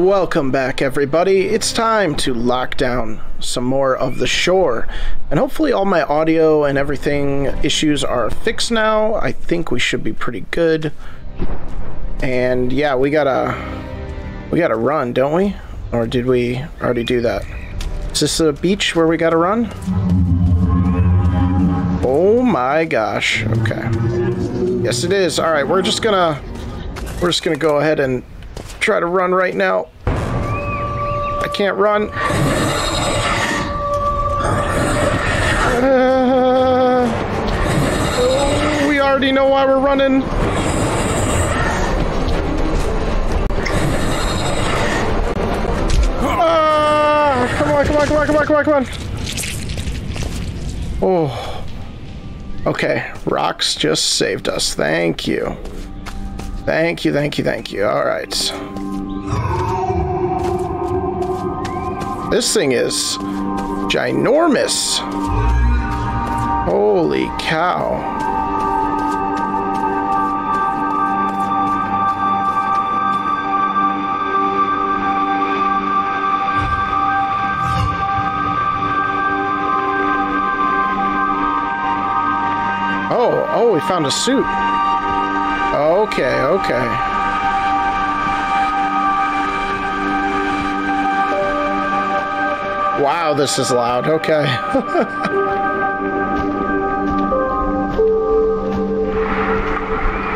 Welcome back, everybody. It's time to lock down some more of the shore. And hopefully all my audio and everything issues are fixed now. I think we should be pretty good. And yeah, we gotta... We gotta run, don't we? Or did we already do that? Is this a beach where we gotta run? Oh my gosh. Okay. Yes, it is. All right, we're just gonna... We're just gonna go ahead and try to run right now. Can't run. Uh, we already know why we're running. Ah, come on, come on, come on, come on, come on, come on. Oh. Okay, rocks just saved us. Thank you. Thank you, thank you, thank you. All right. This thing is ginormous. Holy cow. Oh, oh, we found a suit. Okay, okay. Wow, this is loud. Okay.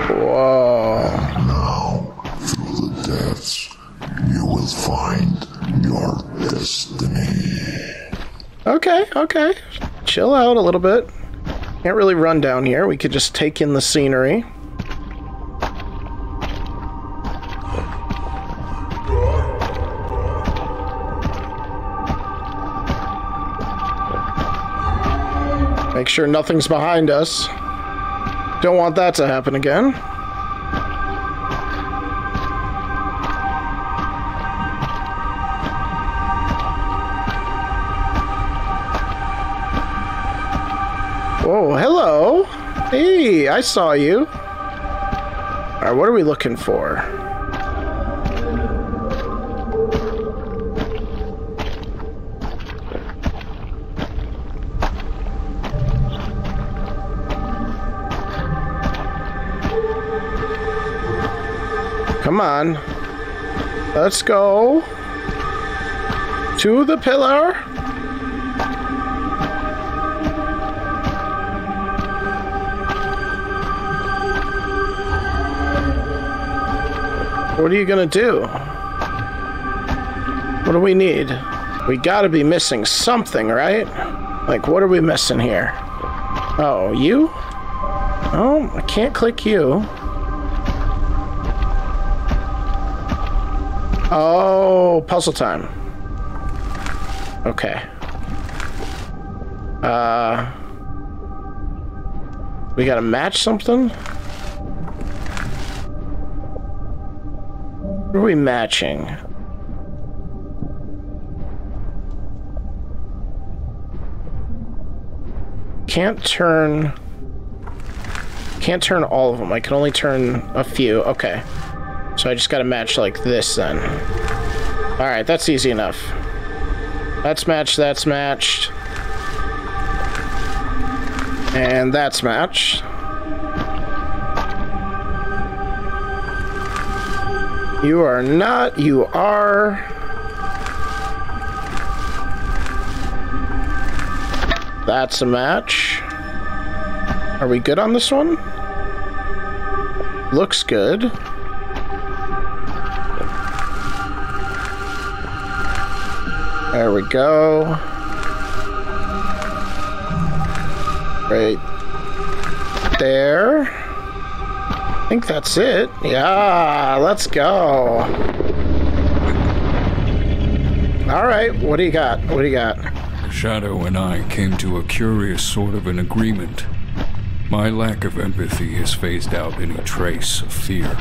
Whoa. Now, through the depths, you will find your destiny. Okay, okay. Chill out a little bit. Can't really run down here. We could just take in the scenery. Sure nothing's behind us. Don't want that to happen again. Oh, hello. Hey, I saw you. All right, what are we looking for? Come on. Let's go. To the pillar. What are you gonna do? What do we need? We gotta be missing something, right? Like, what are we missing here? Oh, you? Oh, I can't click you. Oh, puzzle time. Okay. Uh... We gotta match something? What are we matching? Can't turn... Can't turn all of them. I can only turn a few. Okay. So I just gotta match like this then. Alright, that's easy enough. That's matched, that's matched. And that's matched. You are not, you are. That's a match. Are we good on this one? Looks good. There we go. Right there. I think that's it. Yeah, let's go. All right, what do you got? What do you got? Shadow and I came to a curious sort of an agreement. My lack of empathy has phased out any trace of fear.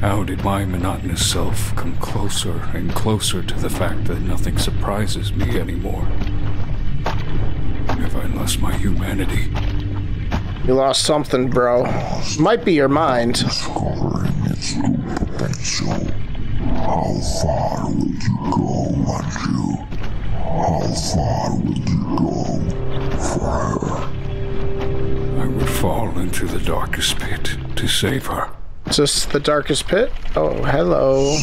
How did my monotonous self come closer and closer to the fact that nothing surprises me anymore? Have I lost my humanity? You lost something, bro. Might be your mind. Discovering its true potential. How far will you go, Andrew? How far will you go for her? I would fall into the darkest pit to save her. Is this the darkest pit? Oh, hello.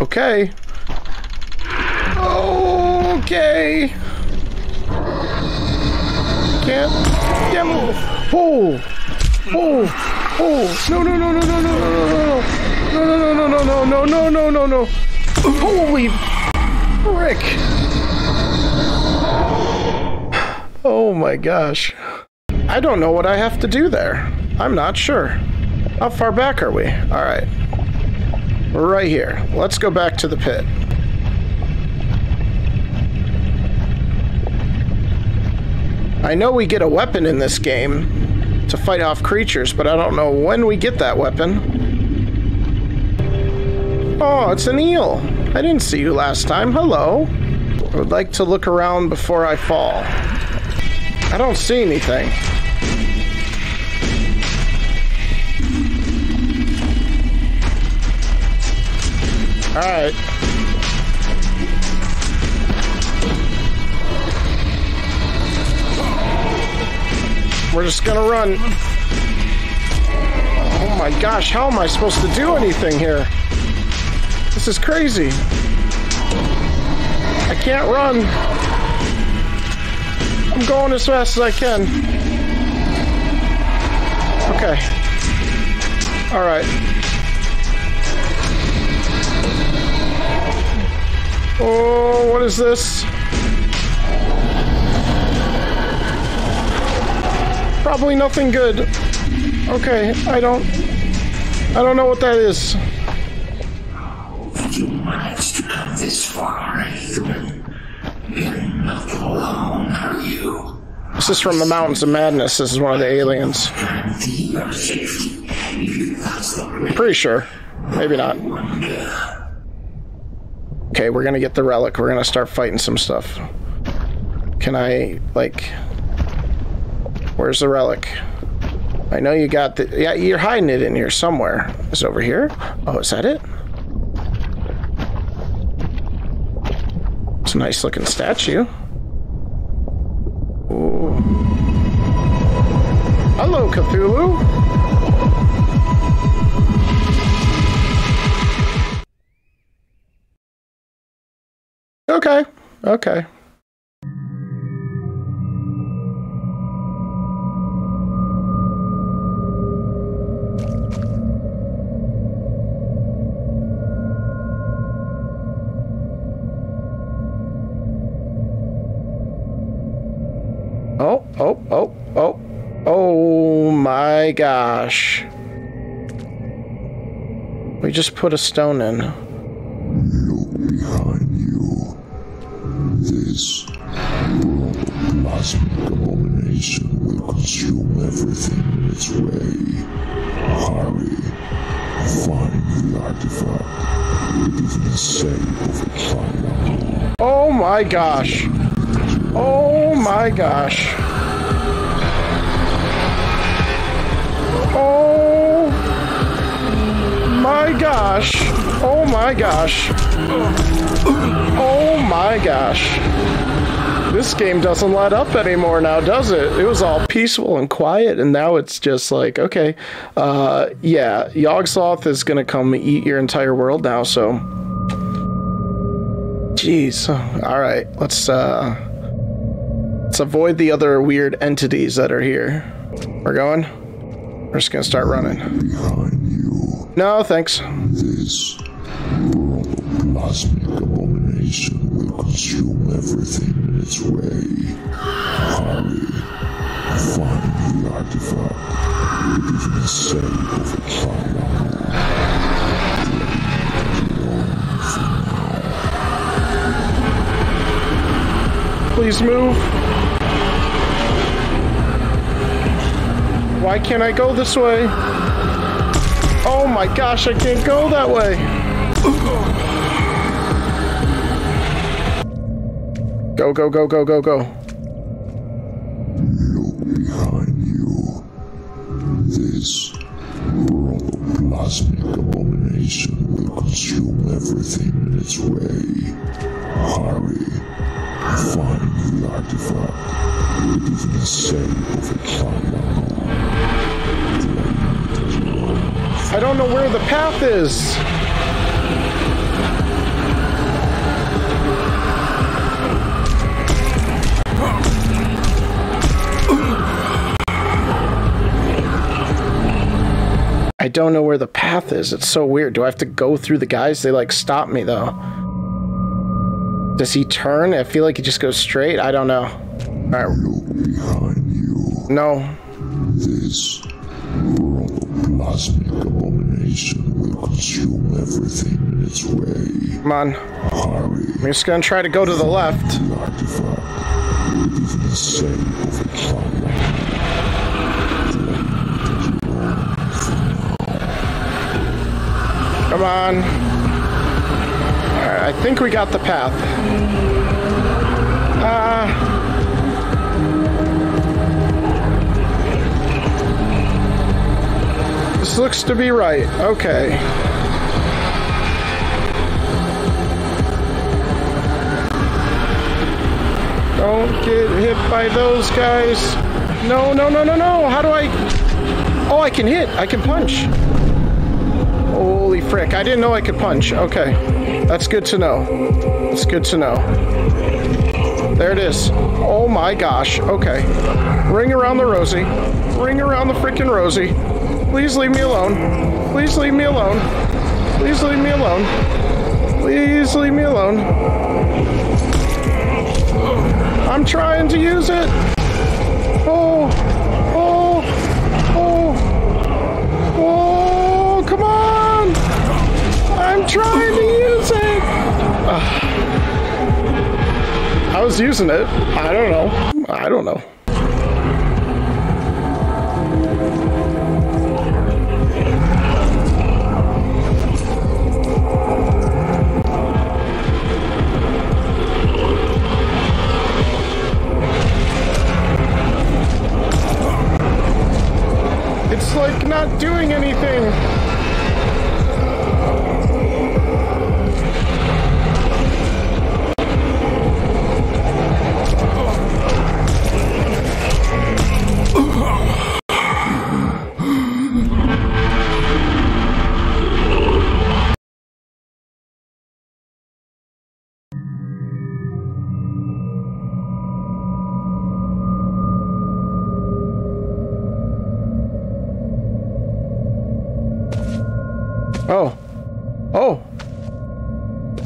Okay. Okay. Can't. Yeah, move. Oh. Oh. Oh. No, no, no, no, no, no, no, no, no, no, no, no, no, no, no, no, no. Holy frick. Oh my gosh. I don't know what I have to do there. I'm not sure. How far back are we? All right. We're right here. Let's go back to the pit. I know we get a weapon in this game to fight off creatures, but I don't know when we get that weapon. Oh, it's an eel. I didn't see you last time. Hello. I would like to look around before I fall. I don't see anything. Alright. We're just gonna run. Oh my gosh, how am I supposed to do anything here? This is crazy. I can't run. I'm going as fast as I can. Okay. Alright. Oh, what is this? Probably nothing good. Okay, I don't... I don't know what that is. You managed to come this far, human. You're not alone, are you? This is from the Mountains of Madness. This is one of the aliens. Guarantee your safety if you pass the ring. Pretty sure. Maybe not. Okay, we're gonna get the relic. We're gonna start fighting some stuff. Can I, like... Where's the relic? I know you got the... Yeah, you're hiding it in here somewhere. Is over here? Oh, is that it? It's a nice looking statue. Ooh. Hello, Cthulhu. Okay. Okay. Oh, oh, oh, oh. Oh my gosh. We just put a stone in. This protoplasmic abomination will consume everything in its way. Hurry. Find the artifact. It is the shape of a triangle. Oh my gosh. Oh my gosh. Oh my gosh. Oh my gosh. Oh my gosh. This game doesn't let up anymore now, does it? It was all peaceful and quiet, and now it's just like, okay, uh, yeah, Yog-Sothoth is gonna come eat your entire world now, so. Jeez. Alright, let's, uh. Let's avoid the other weird entities that are here. We're going? We're just gonna start running. No, thanks. This abomination consume everything in its way. Hurry. Find the artifact. It is in the of a triangle. Please move. Why can't I go this way? Oh my gosh, I can't go that way. Go, go, go, go, go, go. Look behind you. This Cosmic abomination will consume everything in its way. Hurry, find the artifact. It is in the shape of a triangle. Claim it as your own. I don't know where the path is. I don't know where the path is. It's so weird. Do I have to go through the guys? They like stop me though. Does he turn? I feel like he just goes straight. I don't know. All right. Look behind you. No. This protoplasmic abomination will consume everything in its way. Come on. Hurry, I'm just gonna try to go to the left. the artifact. Is in the shape of a triangle. Come on. I think we got the path. Uh. This looks to be right. Okay. Don't get hit by those guys. No, no, no, no, no. How do I. Oh, I can hit. I can punch. Holy frick, I didn't know I could punch. Okay. That's good to know. That's good to know. There it is. Oh my gosh. Okay. Ring around the Rosie. Ring around the freaking Rosie. Please leave me alone. Please leave me alone. Please leave me alone. Please leave me alone. I'm trying to use it. Was using it. I don't know. I don't know. It's like not doing anything.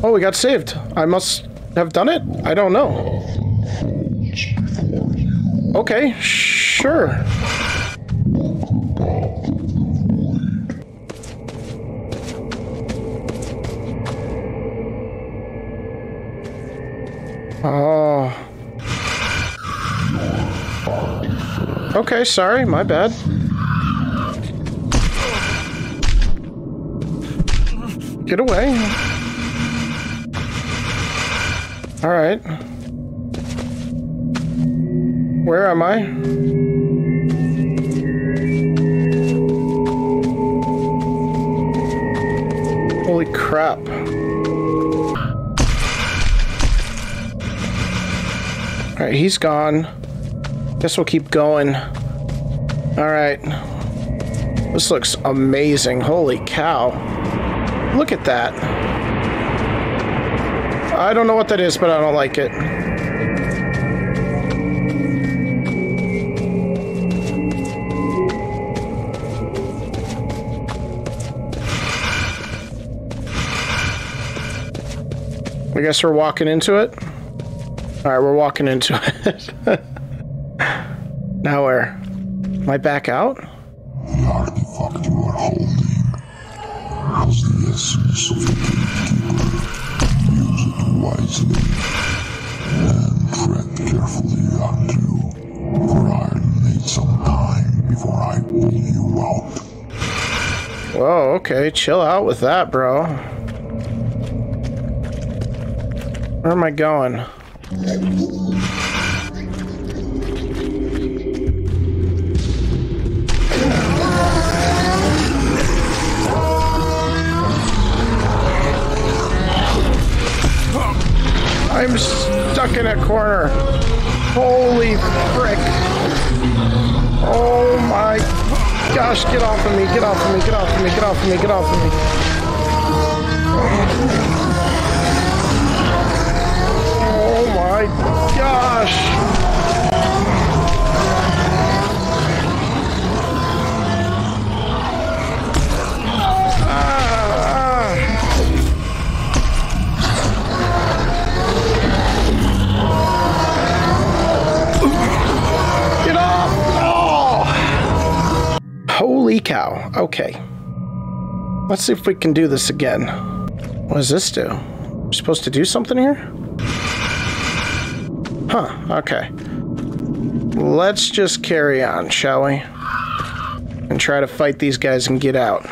Oh, we got saved. I must have done it? I don't know. Okay, sure. Oh. Okay, sorry, my bad. Get away. All right. Where am I? Holy crap. All right, he's gone. Guess we'll keep going. All right. This looks amazing. Holy cow. Look at that. I don't know what that is, but I don't like it. I guess we're walking into it. All right, we're walking into it. now where? Am I back out? The artifact you are holding has the essence of the wisely and tread carefully unto, for I'll need some time before I pull you out. Whoa, okay, chill out with that, bro. Where am I going? Corner. Holy frick. Oh my gosh, get off of me, get off of me, get off of me, get off of me, get off of me. Oh my gosh. Cow. Okay. Let's see if we can do this again. What does this do? We're supposed to do something here? Huh, okay. Let's just carry on, shall we? And try to fight these guys and get out.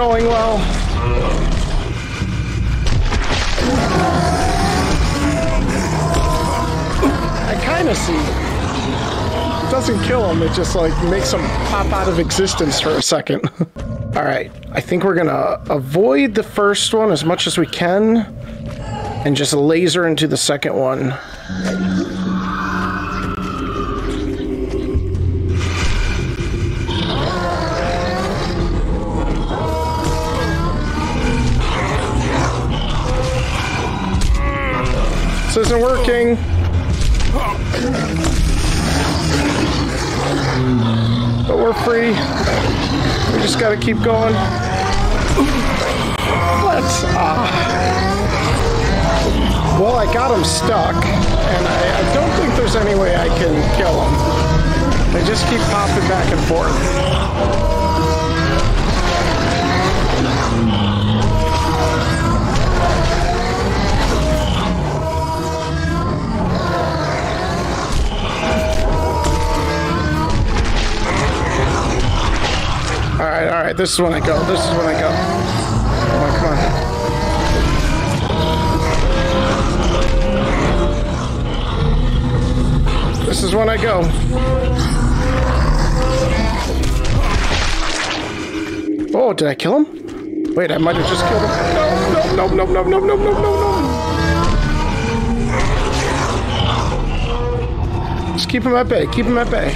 Going well. I kind of see. It doesn't kill him, it just like makes him pop out of existence for a second. All right, I think we're gonna avoid the first one as much as we can and just laser into the second one. Isn't working. But we're free. We just gotta keep going. Let's, uh... Well, I got him stuck, and I, I don't think there's any way I can kill him. They just keep popping back and forth. All right, all right. This is when I go. This is when I go. Come on, come on. This is when I go. Oh, did I kill him? Wait, I might have just killed him. No, no, no, no, no, no, no, no, no. Just keep him at bay. Keep him at bay.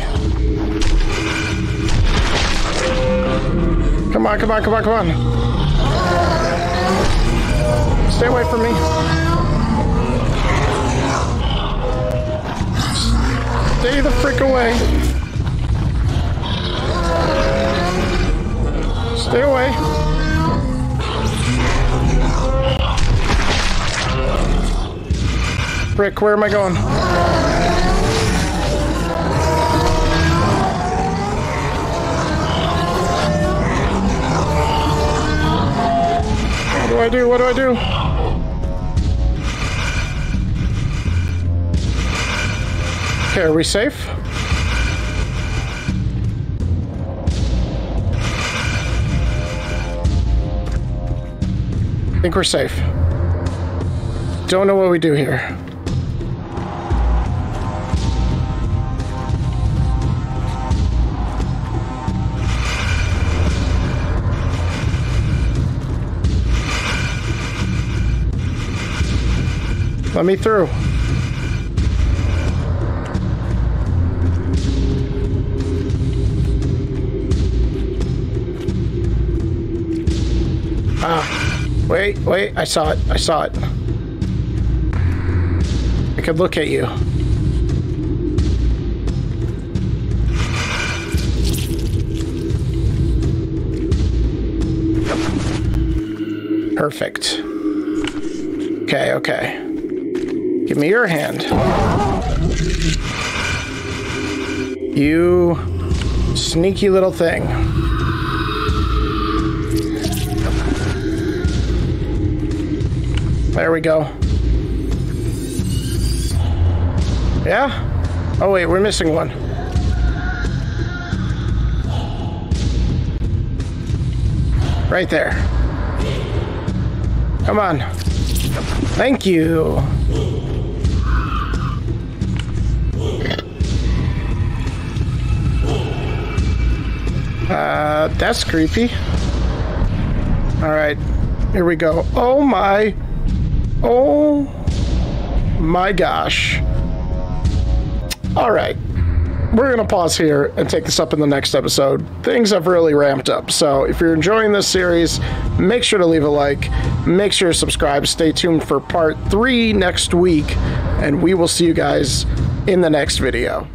Come on, come on, come on, come on. Stay away from me. Stay the frick away. Stay away. Frick, where am I going? I do? What do I do? Okay, are we safe? I think we're safe. Don't know what we do here. Let me through. Ah, wait, wait, I saw it, I saw it. I could look at you. Perfect. Okay, okay. Give me your hand. You sneaky little thing. There we go. Yeah? Oh, wait, we're missing one. Right there. Come on. Thank you. Uh, that's creepy. All right, here we go. Oh my. Oh my gosh. All right. We're going to pause here and take this up in the next episode. Things have really ramped up. So if you're enjoying this series, make sure to leave a like. Make sure to subscribe. Stay tuned for part three next week. And we will see you guys in the next video.